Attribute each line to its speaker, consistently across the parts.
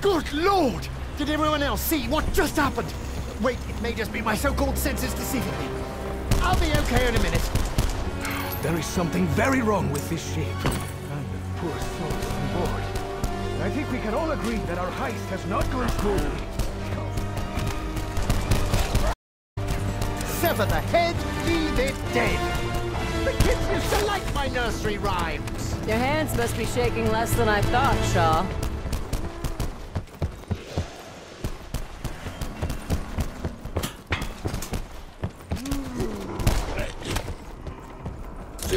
Speaker 1: Good lord! Did everyone else see what just happened? Wait, it may just be my so-called senses deceiving me. I'll be okay in a minute.
Speaker 2: There is something very wrong with this ship. And the poor souls on board. I think we can all agree that our heist has not gone smoothly.
Speaker 1: Sever the head, leave it dead. The kids used to like my nursery rhymes.
Speaker 3: Your hands must be shaking less than I thought, Shaw.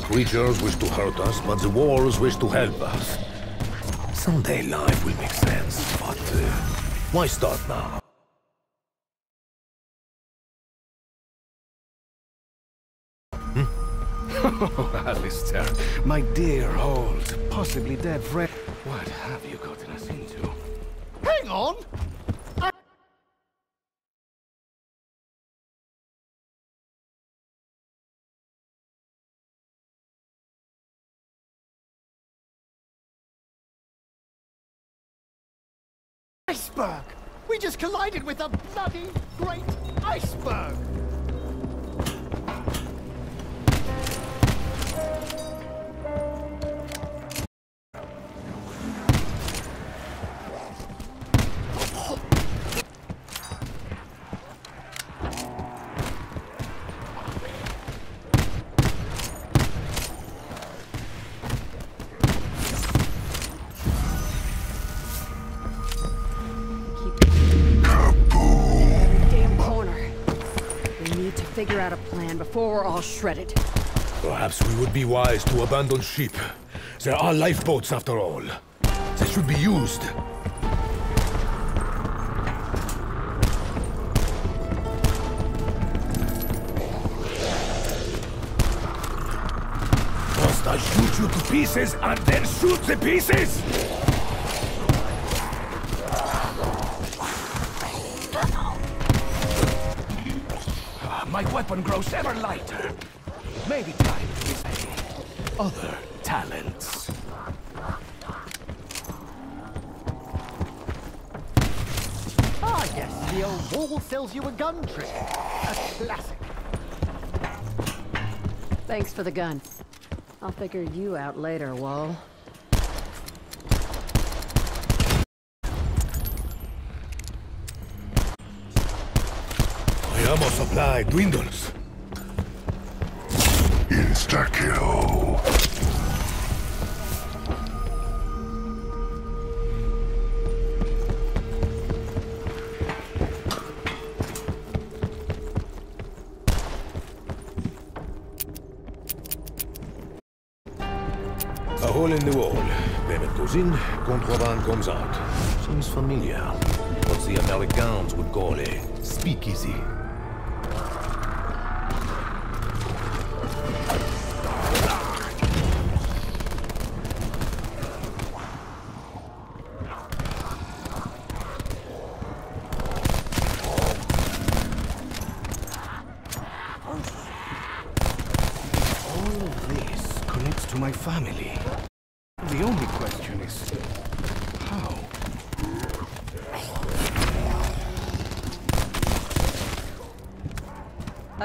Speaker 4: Creatures wish to hurt us, but the walls wish to help us. Someday life will make sense, but uh, why start now?
Speaker 2: Oh, Alistair, my dear old, possibly dead friend. What have you gotten us into?
Speaker 1: Hang on! Iceberg! We just collided with a bloody great iceberg!
Speaker 3: All shredded.
Speaker 4: Perhaps we would be wise to abandon ship. There are lifeboats after all. They should be used. Must I shoot you to pieces and then shoot the pieces?
Speaker 2: My weapon grows ever lighter. Maybe time to display other talents.
Speaker 1: Ah, yes, the old wall sells you a gun trick. A classic.
Speaker 3: Thanks for the gun. I'll figure you out later, Wall.
Speaker 4: Ammo supply dwindles.
Speaker 5: Insta-kill.
Speaker 4: A hole in the wall. Payment goes in, contraband comes out. Seems familiar. What the Americans would call a speakeasy.
Speaker 2: All of this connects to my family. The only question is, how?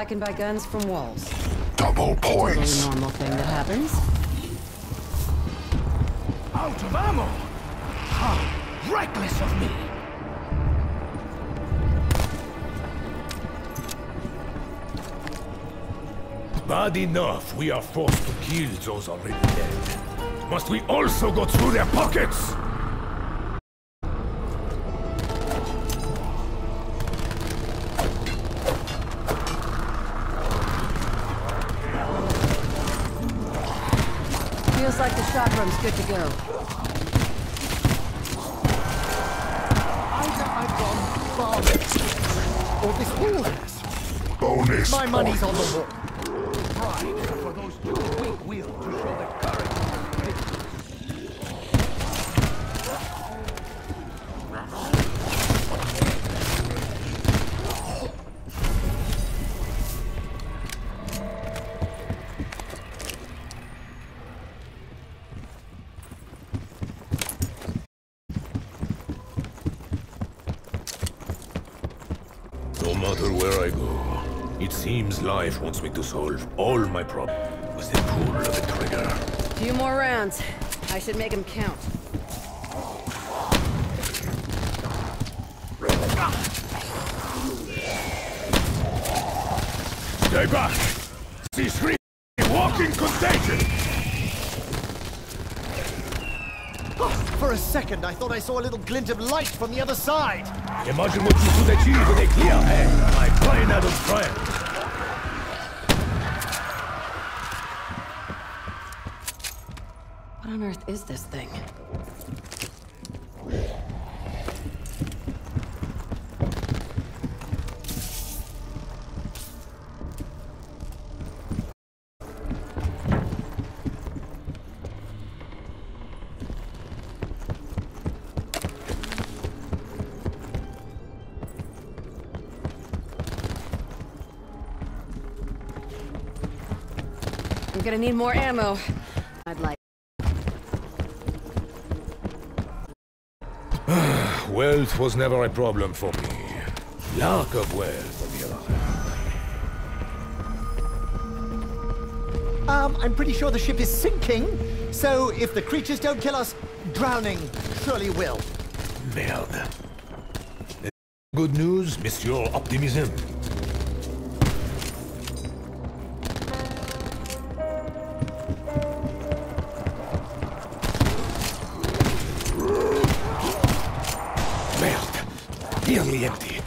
Speaker 3: I can buy guns from walls.
Speaker 5: Double
Speaker 3: Totally
Speaker 5: points.
Speaker 3: normal thing that happens.
Speaker 2: Out of ammo! How reckless of me!
Speaker 4: Bad enough we are forced to kill those already dead. Must we also go through their pockets?
Speaker 3: The good to go.
Speaker 1: Either I've gone far or this wall has.
Speaker 5: Bonus
Speaker 1: My money's on the wall.
Speaker 4: Life wants me to solve all my problems with the pull of a trigger.
Speaker 3: Few more rounds. I should make them count.
Speaker 4: Stay back! These three walking contagion!
Speaker 1: For a second, I thought I saw a little glint of light from the other side.
Speaker 4: Imagine what you could achieve with a clear head, my fine Adam friend.
Speaker 3: What on earth is this thing? I'm gonna need more ammo. I'd like.
Speaker 4: Wealth was never a problem for me. Lack of wealth, on the other hand.
Speaker 1: Um, I'm pretty sure the ship is sinking, so if the creatures don't kill us, drowning surely will.
Speaker 4: Merde. Good news, Monsieur Optimism. Nearly empty.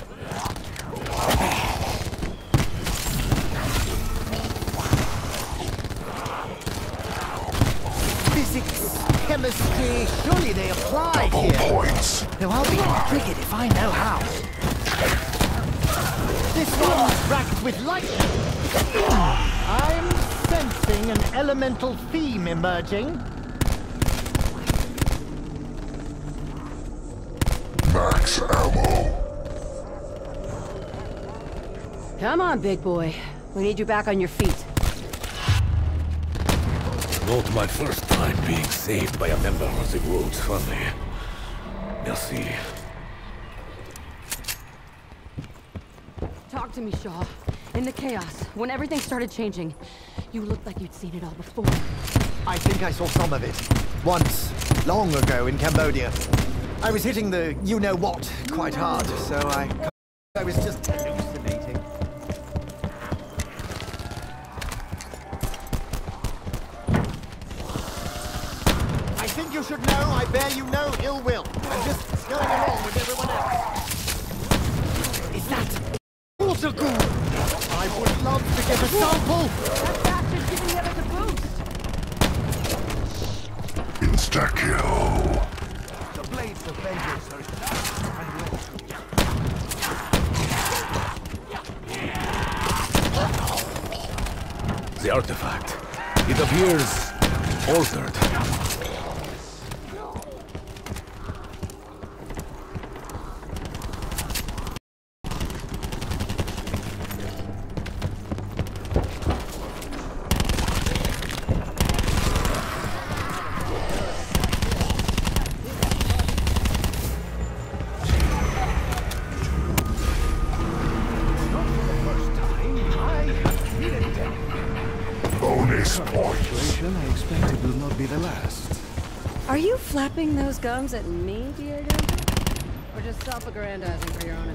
Speaker 1: Physics, chemistry, surely they apply
Speaker 5: Double
Speaker 1: here.
Speaker 5: points.
Speaker 1: Though I'll be intrigued if I know how. This one's racked with lightning. I'm sensing an elemental theme emerging.
Speaker 5: Max ammo.
Speaker 3: Come on, big boy. We need you back on your feet.
Speaker 4: Not my first time being saved by a member of the Rhodes family. Merci.
Speaker 3: Talk to me, Shaw. In the chaos, when everything started changing, you looked like you'd seen it all before.
Speaker 1: I think I saw some of it. Once, long ago in Cambodia. I was hitting the you-know-what quite hard, so I... I was just
Speaker 5: Insta-kill.
Speaker 2: The blades of vengeance are.
Speaker 4: The artifact. It appears altered.
Speaker 3: Gums at me, Diego? Or just self-aggrandizing for your own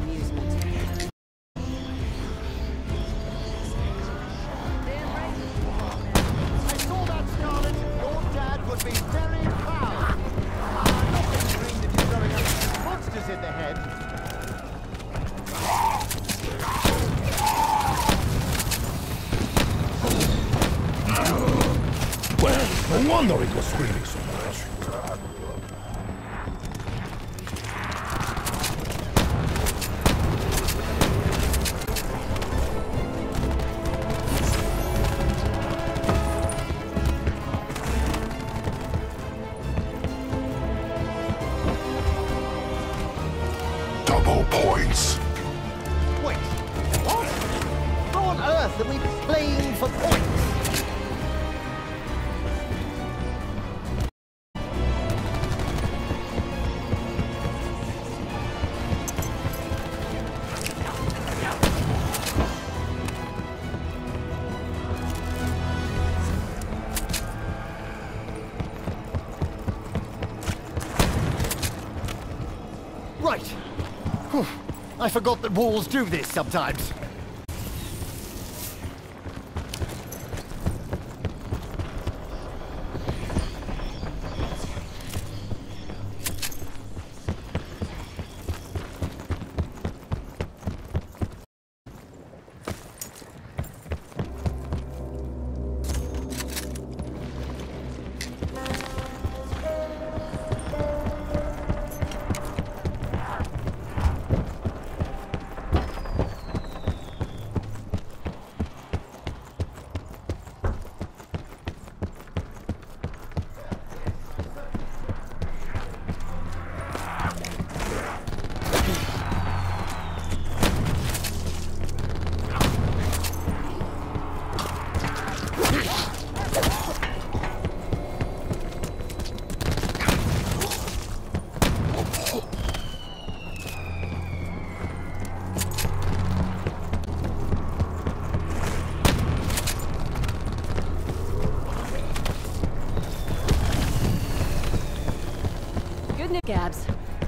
Speaker 1: I forgot that walls do this sometimes.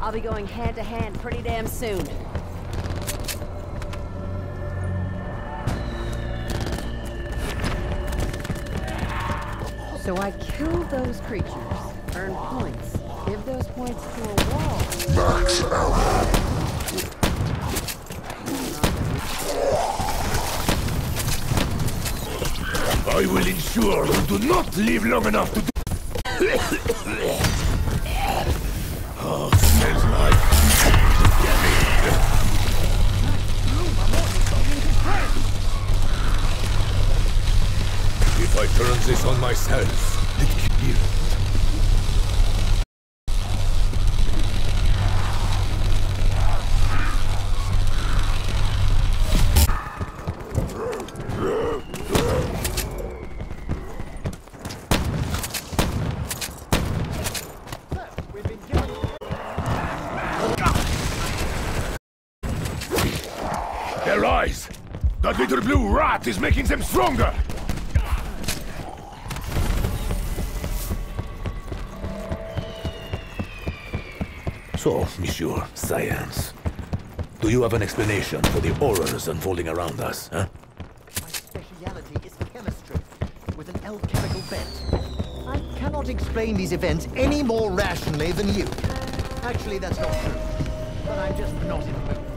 Speaker 3: I'll be going hand to hand pretty damn soon. So I kill those creatures, earn points, give those points to a wall.
Speaker 5: Max ammo.
Speaker 4: I will ensure you do not live long enough to That little blue rat is making them stronger! So, Monsieur Science, do you have an explanation for the horrors unfolding around us, huh?
Speaker 1: My speciality is chemistry, with an alchemical bent. I cannot explain these events any more rationally than you. Actually, that's not true. But I'm just not in the mood.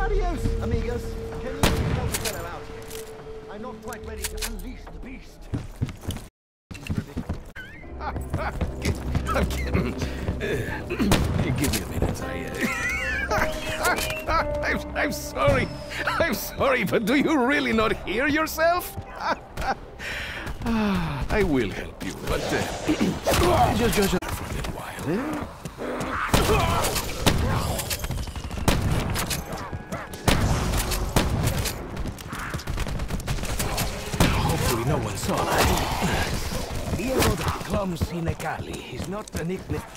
Speaker 1: Adios, amigos. Can you help the fellow out here? I'm not quite ready to unleash the beast.
Speaker 2: I'm kidding. Give me a minute. I, uh... I'm, I'm sorry. I'm sorry, but do you really not hear yourself? Ah, I will help you, but uh, just, just for a little while. Hopefully no one saw that. Diego is not a nickname.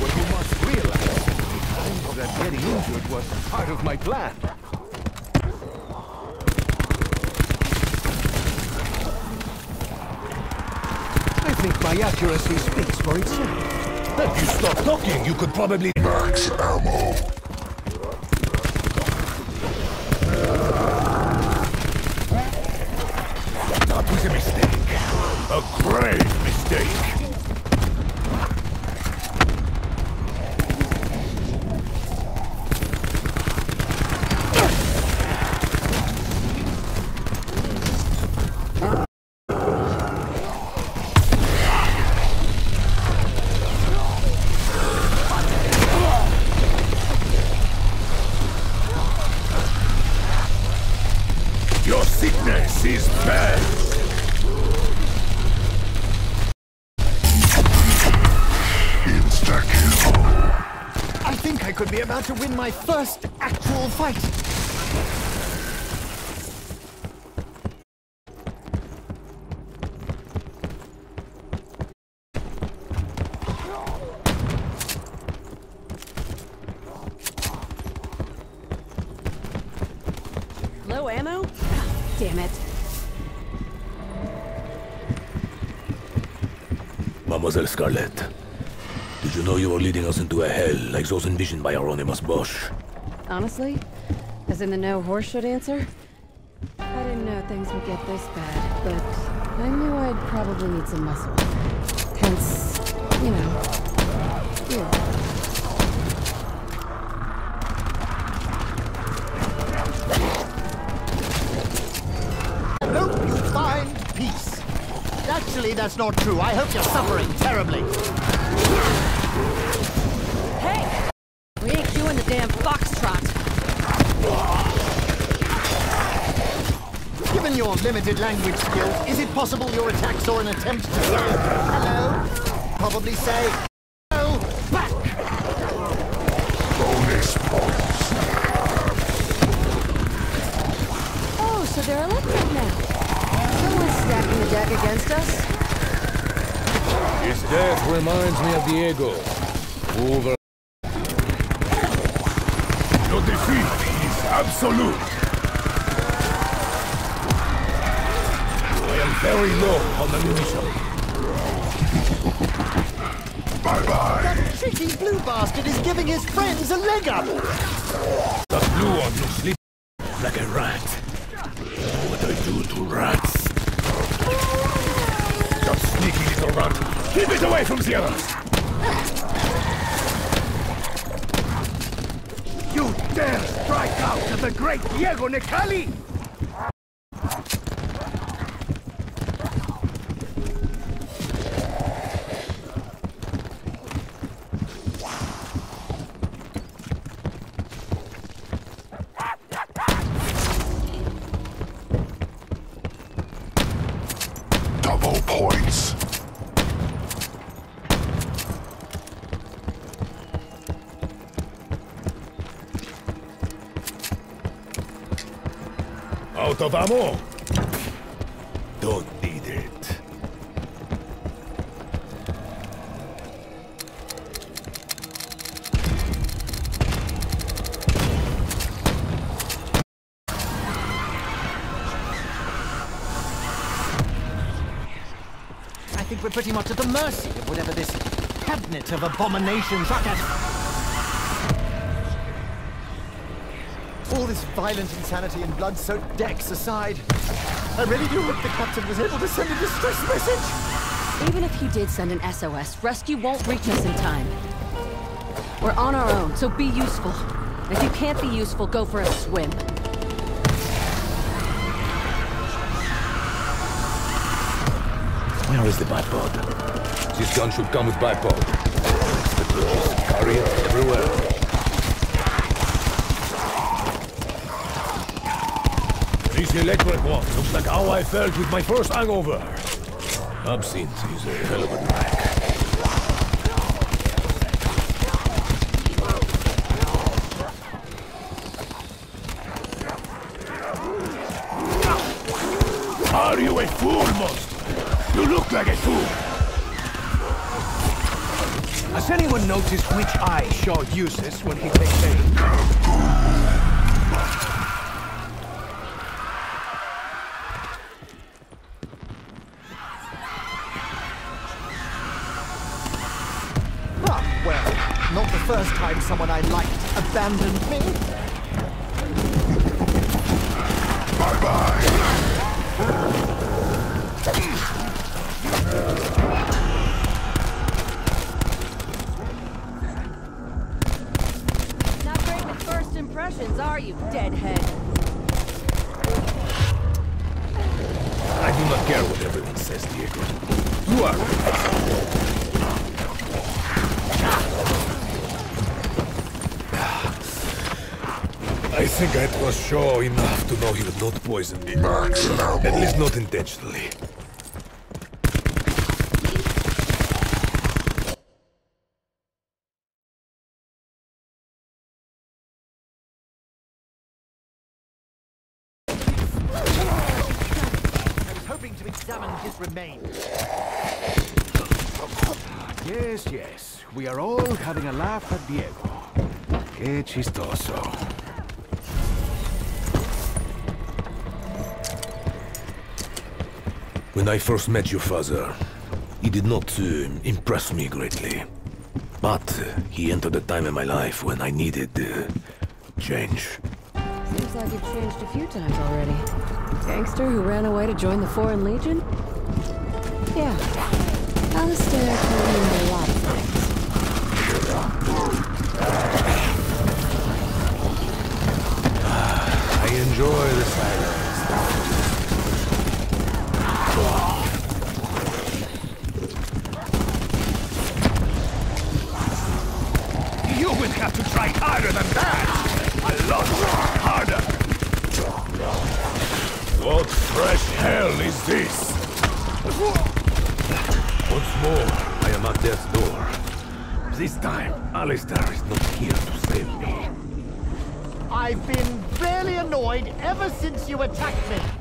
Speaker 2: what you must realize is that getting injured was part of my plan. I think my accuracy speaks for itself.
Speaker 4: If you stop talking, you could probably...
Speaker 5: Max ammo.
Speaker 1: To win my first actual fight.
Speaker 3: Low ammo? Damn it.
Speaker 4: Mademoiselle Scarlett, did you know you were leading us into a hell like those envisioned by Hieronymus Bosch?
Speaker 3: Honestly? As in the no horse should answer? I didn't know things would get this bad, but I knew I'd probably need some muscle. Hence, you know, you.
Speaker 1: Hope you find peace. Actually, that's not true. I hope you're suffering terribly. Your limited language skills, is it possible your attacks are an attempt to say hello? Probably say hello back.
Speaker 5: Bonus points.
Speaker 3: Oh, so they're electric now. Someone's stacking the deck against us.
Speaker 4: His death reminds me of Diego. Over. Your defeat is absolute. Very low on the ammunition.
Speaker 5: Bye-bye.
Speaker 1: That cheeky blue bastard is giving his friends a leg up.
Speaker 4: That blue one looks sleep like a rat. What do I do to rats? That sneaky little rat. Keep it away from the others.
Speaker 2: You dare strike out at the great Diego
Speaker 5: Necalli! Points.
Speaker 4: Out of ammo? Don't
Speaker 1: mercy of whatever this cabinet of abominations suck at. All this violent insanity and blood-soaked decks aside, I really do hope the captain was able to send a distress message.
Speaker 3: Even if he did send an SOS, rescue won't reach us in time. We're on our own, so be useful. If you can't be useful, go for a swim.
Speaker 2: Where is the bipod?
Speaker 4: This gun should come with bipod. Carry it everywhere.
Speaker 2: This electric one looks like how I felt with my first hangover.
Speaker 4: Absinthe is a hell of a drag.
Speaker 2: Are you a fool, monster? You look like a fool.
Speaker 6: Has anyone noticed which eye Shaw uses when he takes aim?
Speaker 1: Ah, well, not the first time someone I liked abandoned me.
Speaker 2: Would not poison me.
Speaker 5: Max
Speaker 2: At least not intentionally.
Speaker 1: Examine his remains.
Speaker 6: Yes, yes. We are all having a laugh at Diego. Qué chistoso.
Speaker 4: When I first met your father, he did not uh, impress me greatly. But uh, he entered a time in my life when I needed uh, change.
Speaker 3: Seems like you've changed a few times already. Gangster who ran away to join the Foreign Legion? Yeah. Alistair told me a lot of things.
Speaker 2: I enjoy the silence. You will have to try harder than that! A lot harder! What fresh hell is this?
Speaker 4: Once more, I am at death's door.
Speaker 2: This time, Alistair is not here to save me.
Speaker 1: I've been really annoyed ever since you attacked me.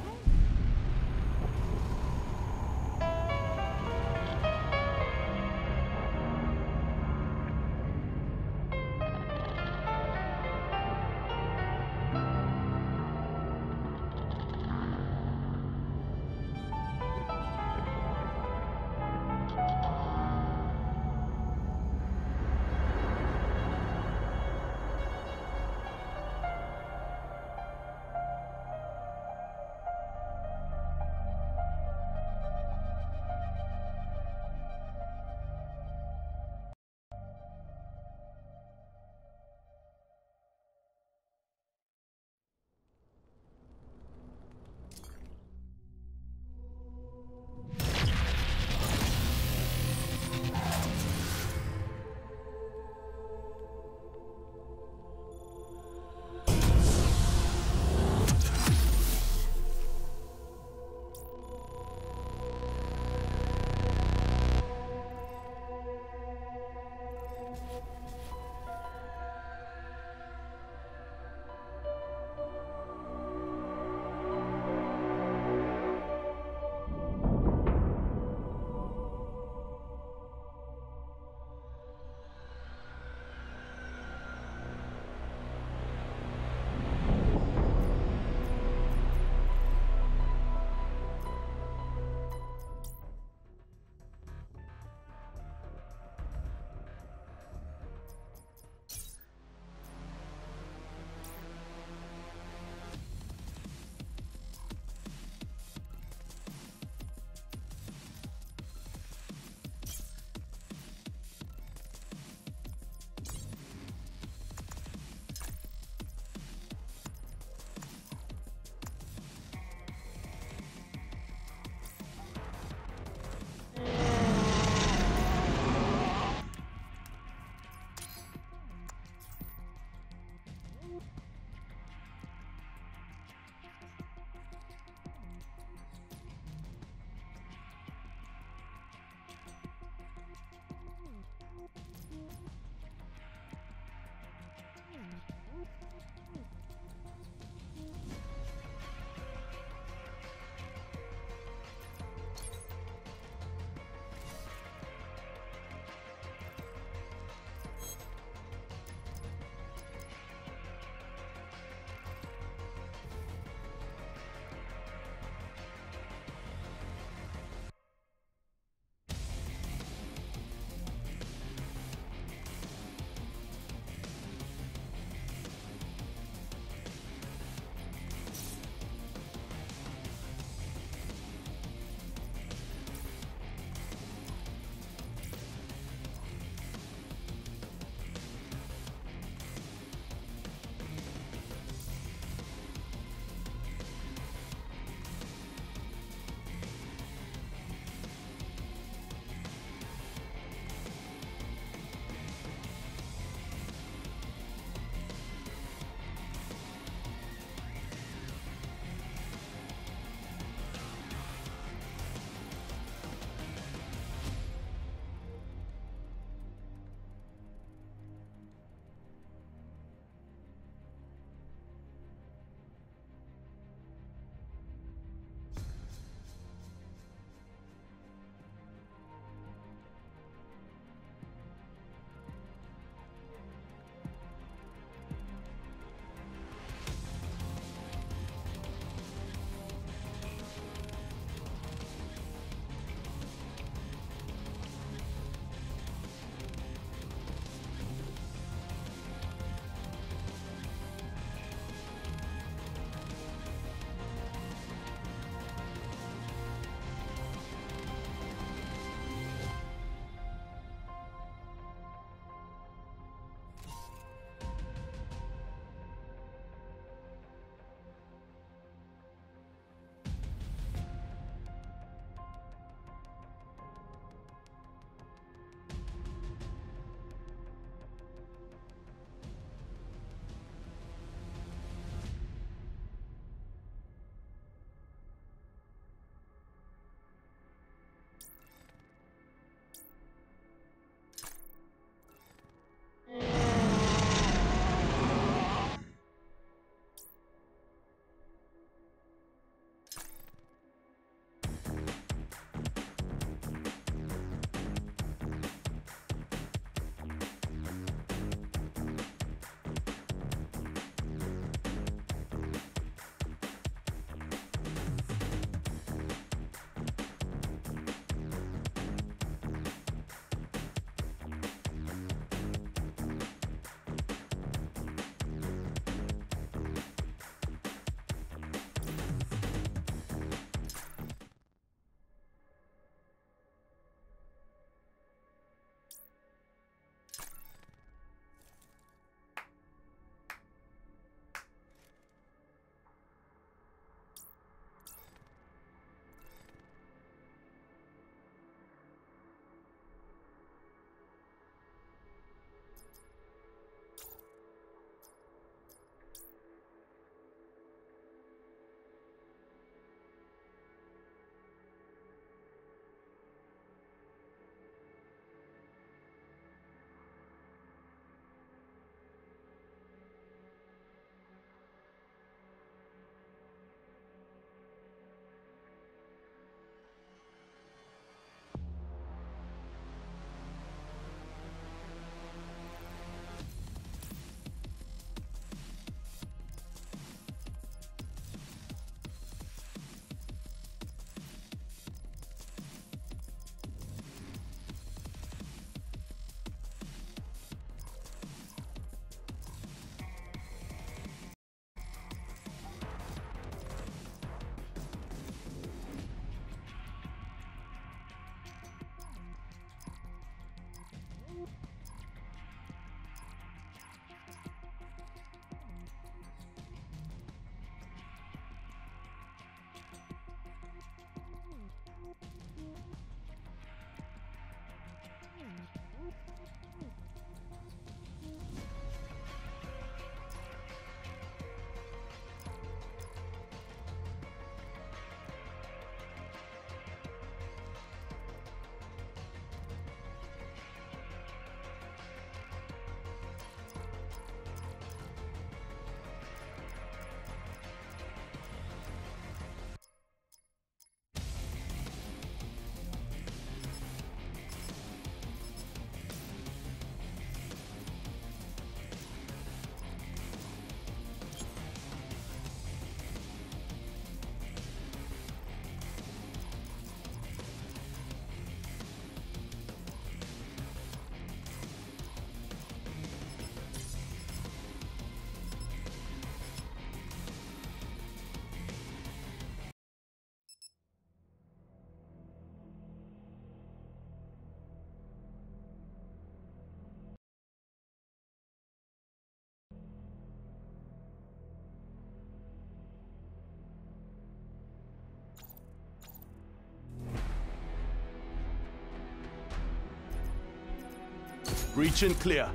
Speaker 2: Breach and clear.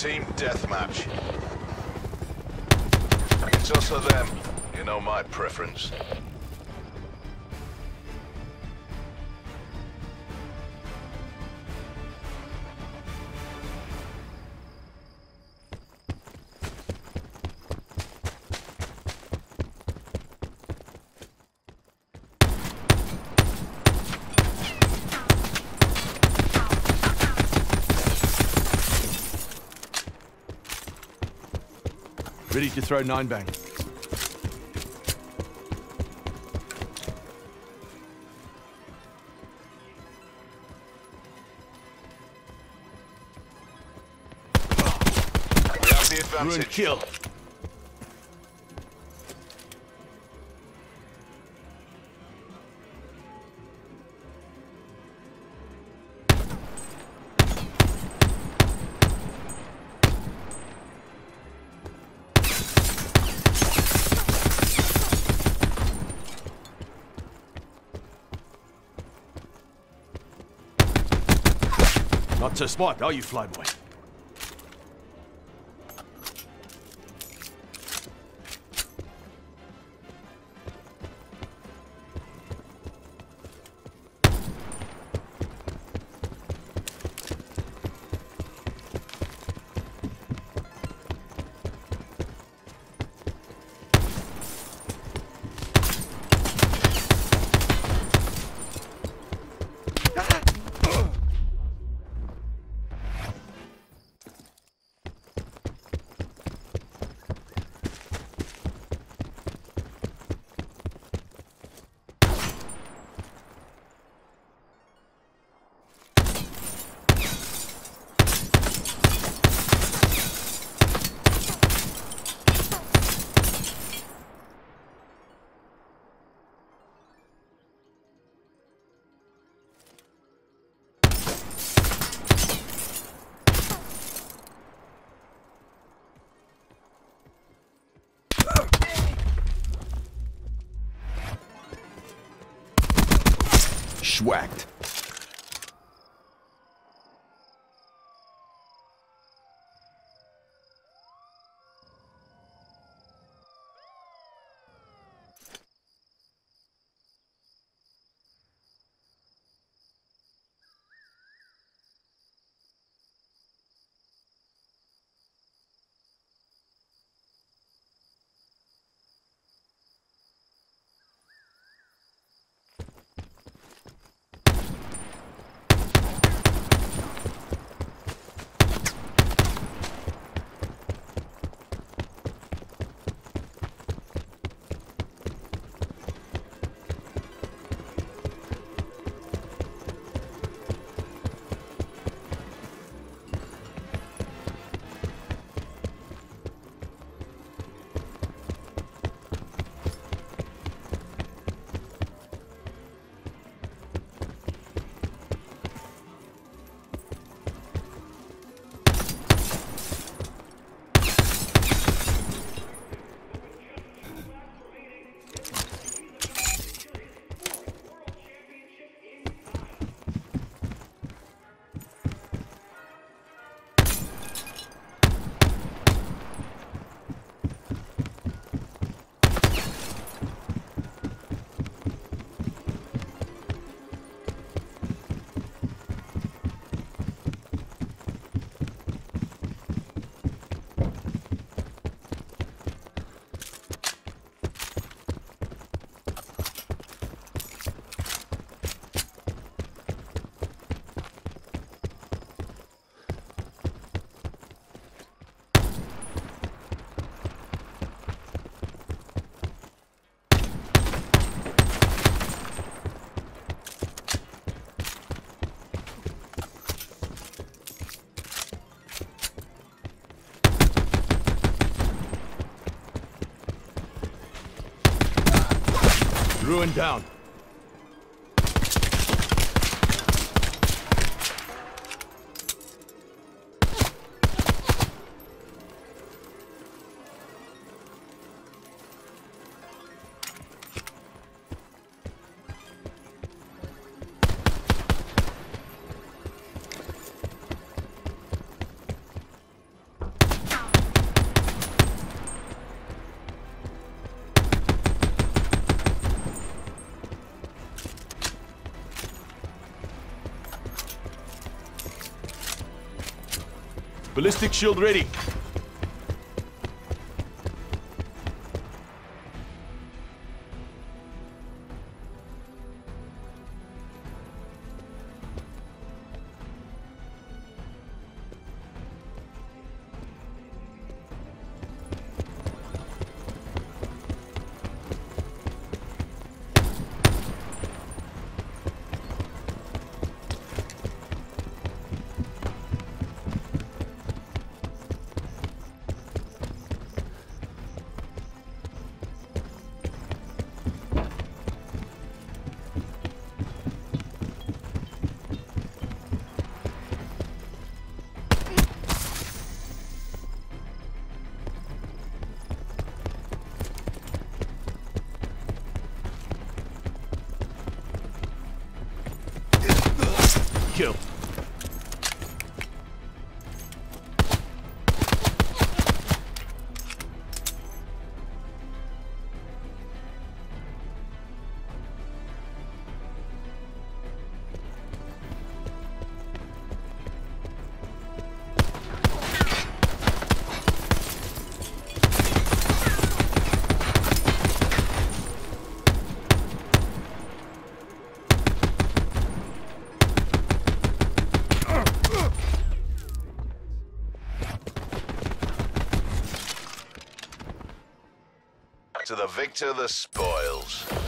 Speaker 7: Team deathmatch. It's us or them. You know my preference.
Speaker 2: Ready to throw nine bang. Ruin kill. So smart, are you, Flyboy? Schwacked. Ruin down. Ballistic shield ready.
Speaker 7: To the spoils.